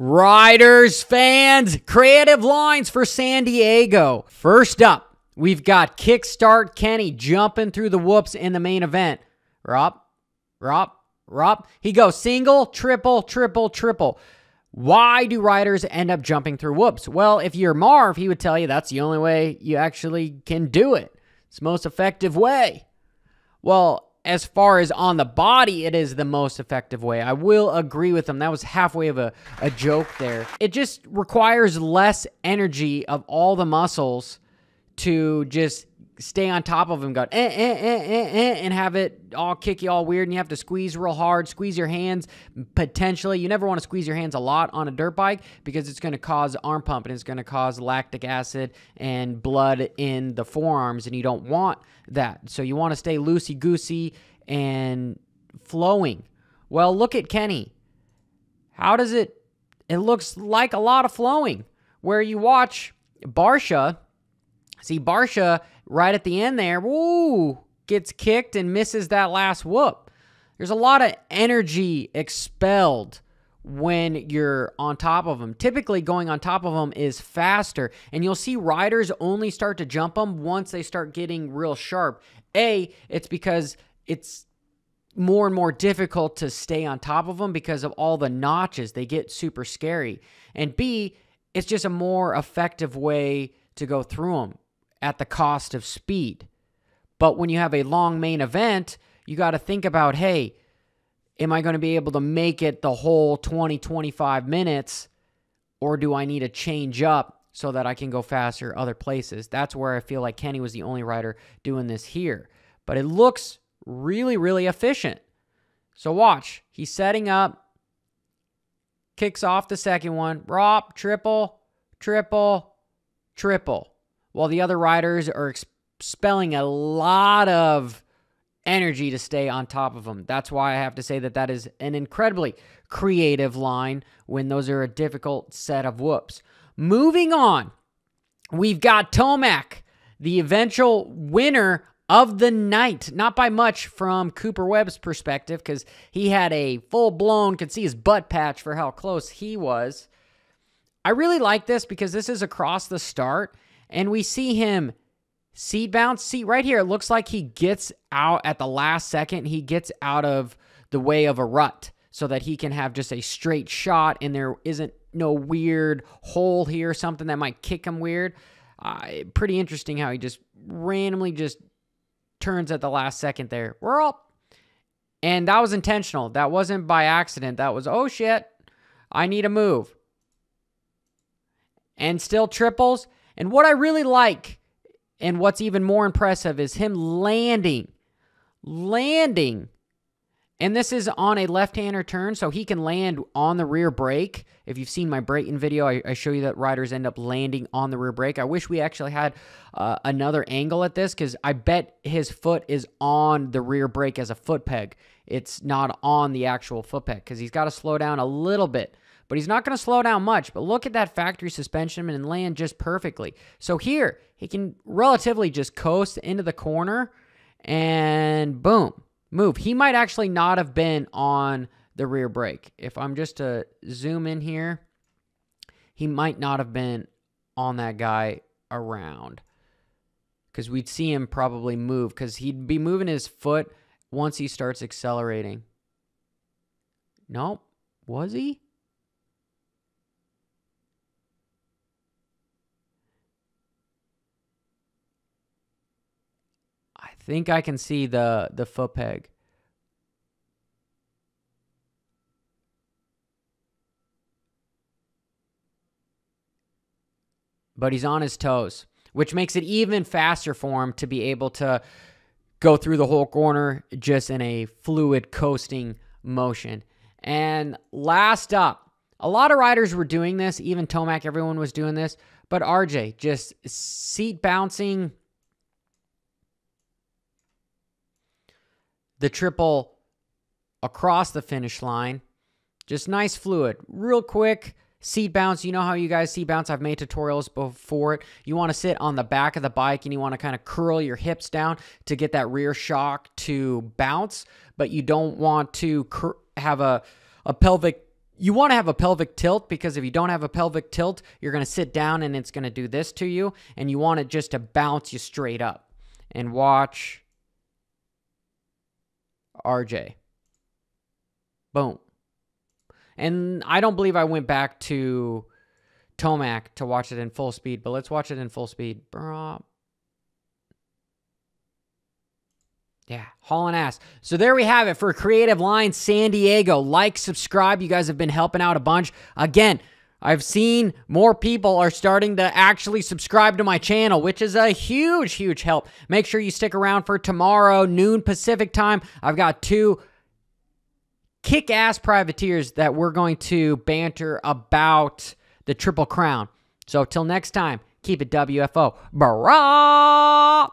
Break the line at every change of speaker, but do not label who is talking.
Riders, fans, creative lines for San Diego. First up, we've got Kickstart Kenny jumping through the whoops in the main event. Rob, Rob, Rob. He goes single, triple, triple, triple. Why do riders end up jumping through whoops? Well, if you're Marv, he would tell you that's the only way you actually can do it. It's the most effective way. Well, as far as on the body, it is the most effective way. I will agree with him. That was halfway of a, a joke there. It just requires less energy of all the muscles to just stay on top of him, go eh, eh, eh, eh, eh, and have it all kick you all weird, and you have to squeeze real hard, squeeze your hands potentially. You never want to squeeze your hands a lot on a dirt bike because it's going to cause arm pump and it's going to cause lactic acid and blood in the forearms, and you don't want that. So you want to stay loosey goosey and flowing. Well, look at Kenny. How does it? It looks like a lot of flowing. Where you watch Barcia, see Barcia right at the end there, woo, gets kicked and misses that last whoop. There's a lot of energy expelled when you're on top of them. Typically, going on top of them is faster, and you'll see riders only start to jump them once they start getting real sharp. A, it's because it's more and more difficult to stay on top of them because of all the notches. They get super scary. And B, it's just a more effective way to go through them at the cost of speed. But when you have a long main event, you got to think about hey, am I going to be able to make it the whole 20, 25 minutes? Or do I need to change up so that I can go faster other places? That's where I feel like Kenny was the only rider doing this here. But it looks really, really efficient. So watch. He's setting up, kicks off the second one, drop, triple, triple, triple while the other riders are expelling a lot of energy to stay on top of them. That's why I have to say that that is an incredibly creative line when those are a difficult set of whoops. Moving on, we've got Tomac, the eventual winner of the night. Not by much from Cooper Webb's perspective because he had a full blown, could see his butt patch for how close he was. I really like this because this is across the start and we see him seat bounce. See right here, it looks like he gets out at the last second. He gets out of the way of a rut so that he can have just a straight shot and there isn't no weird hole here, something that might kick him weird. Uh, pretty interesting how he just randomly just turns at the last second there. We're up. And that was intentional. That wasn't by accident. That was, oh shit, I need a move. And still triples. And what I really like, and what's even more impressive, is him landing, landing. And this is on a left-hander turn, so he can land on the rear brake. If you've seen my braking video, I, I, show you that riders end up landing on the rear brake. I wish we actually had uh, another angle at this because I bet his foot is on the rear brake as a foot peg. It's not on the actual foot peg because he's got to slow down a little bit but he's not going to slow down much. But look at that factory suspension and land just perfectly. So here, he can relatively just coast into the corner and boom, move. He might actually not have been on the rear brake. If I'm just to zoom in here, he might not have been on that guy around because we'd see him probably move because he'd be moving his foot once he starts accelerating. Nope. Was he? Think I can see the the foot peg. But he's on his toes, which makes it even faster for him to be able to go through the whole corner just in a fluid coasting motion. And last up, a lot of riders were doing this, even Tomac, everyone was doing this, but RJ just seat bouncing the triple across the finish line. Just nice fluid. Real quick seat bounce. You know how you guys seat bounce. I've made tutorials before it. You want to sit on the back of the bike and you want to kind of curl your hips down to get that rear shock to bounce, but you don't want to have a, a pelvic you want to have a pelvic tilt because if you don't have a pelvic tilt, you're going to sit down and it's going to do this to you. And you want it just to bounce you straight up. And watch RJ. Boom. And I don't believe I went back to Tomac to watch it in full speed, but let's watch it in full speed. Yeah, hauling ass. So there we have it for Creative Line San Diego. Like, subscribe. You guys have been helping out a bunch. Again, I've seen more people are starting to actually subscribe to my channel, which is a huge, huge help. Make sure you stick around for tomorrow, noon Pacific time. I've got two kick ass privateers that we're going to banter about the Triple Crown. So till next time, keep it WFO. Brah!